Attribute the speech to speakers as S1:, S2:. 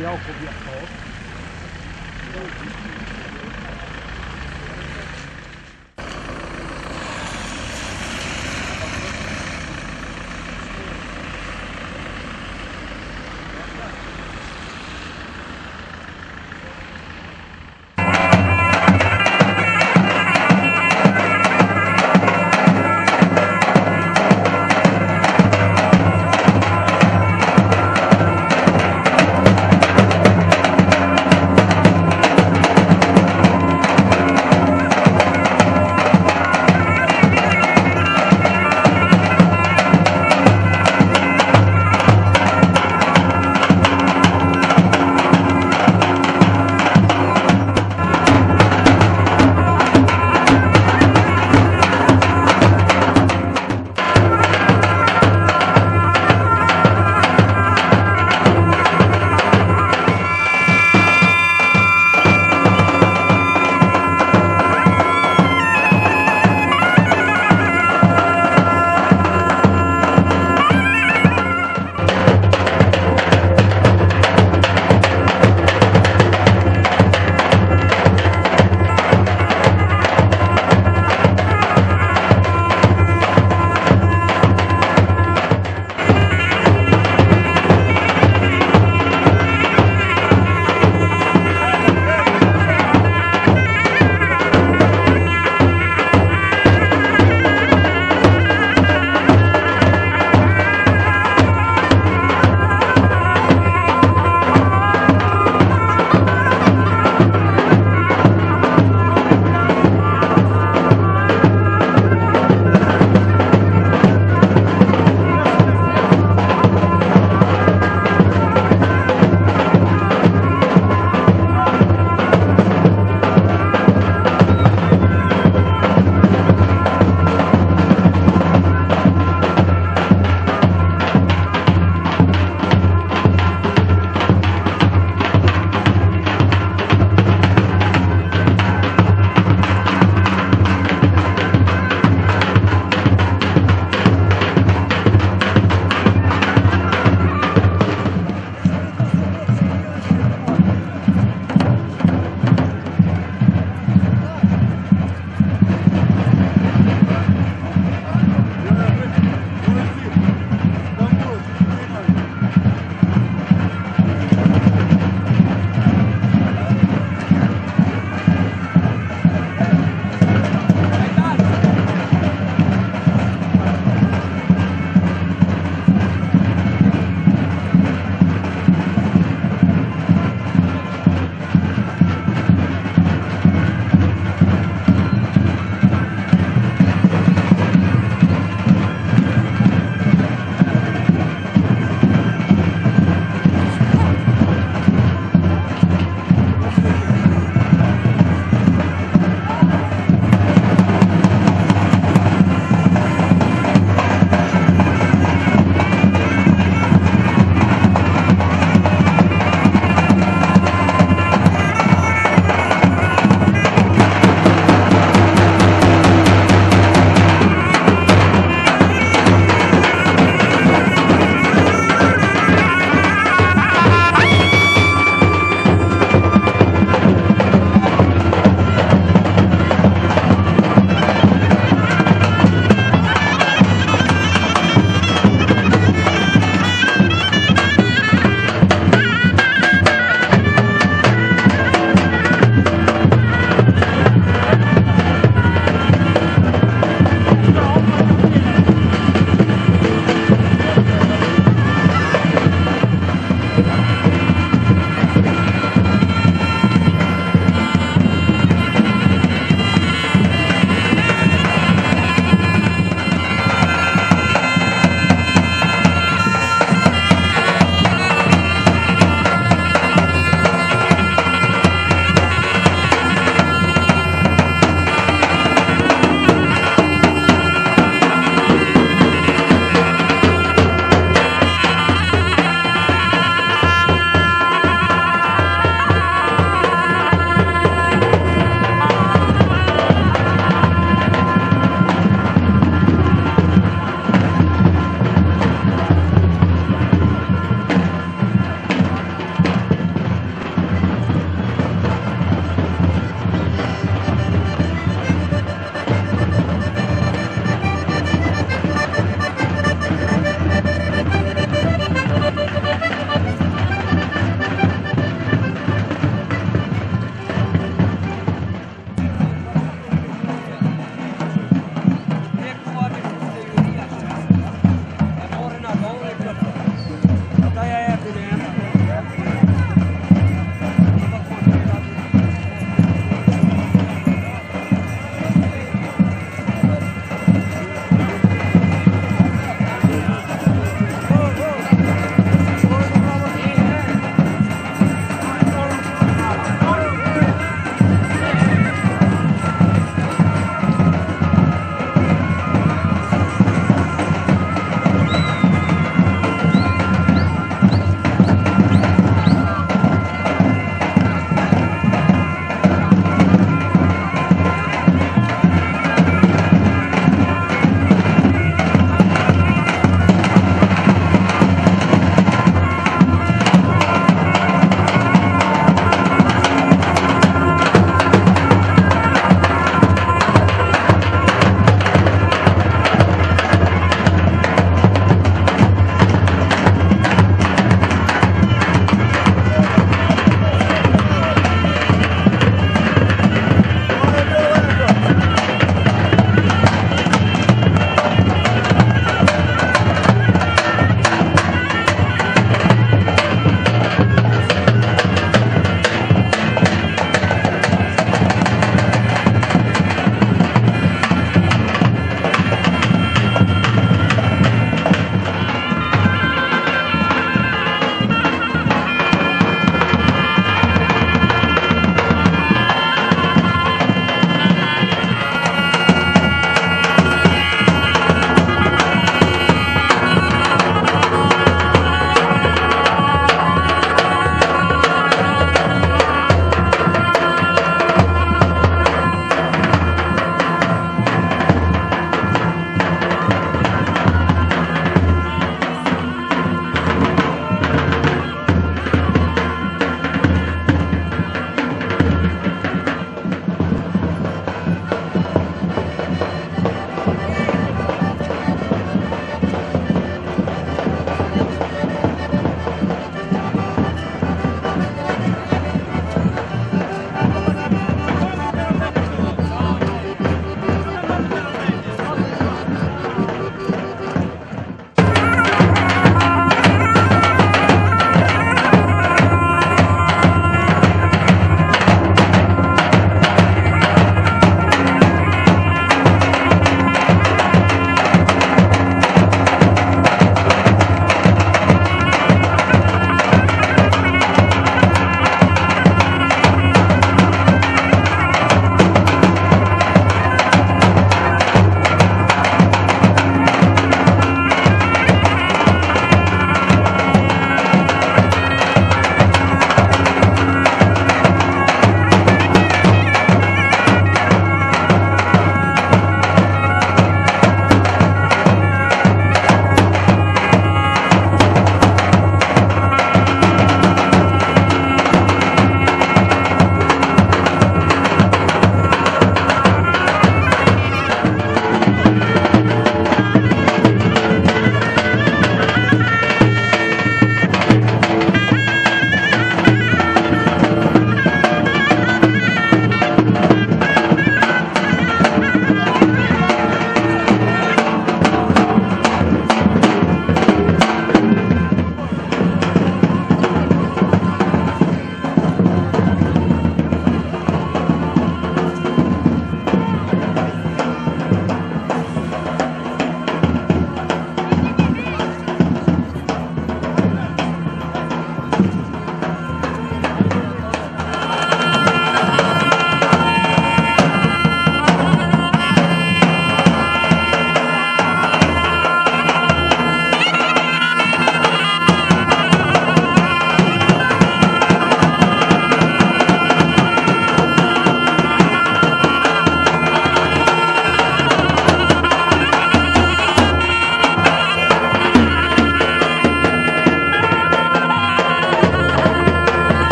S1: material, cobrir Foto.